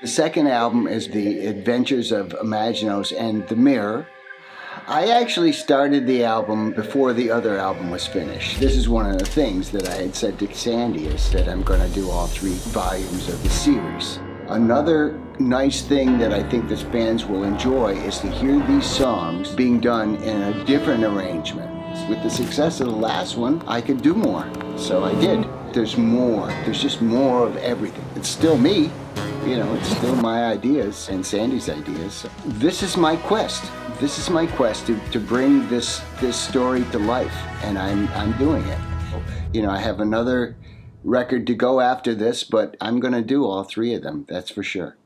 The second album is The Adventures of Imaginos and The Mirror. I actually started the album before the other album was finished. This is one of the things that I had said to Sandy is that I'm going to do all three volumes of the series. Another nice thing that I think the fans will enjoy is to hear these songs being done in a different arrangement. With the success of the last one, I could do more. So I did. There's more. There's just more of everything. It's still me. You know, it's still my ideas and Sandy's ideas. This is my quest. This is my quest to, to bring this this story to life, and I'm I'm doing it. You know, I have another record to go after this, but I'm going to do all three of them. That's for sure.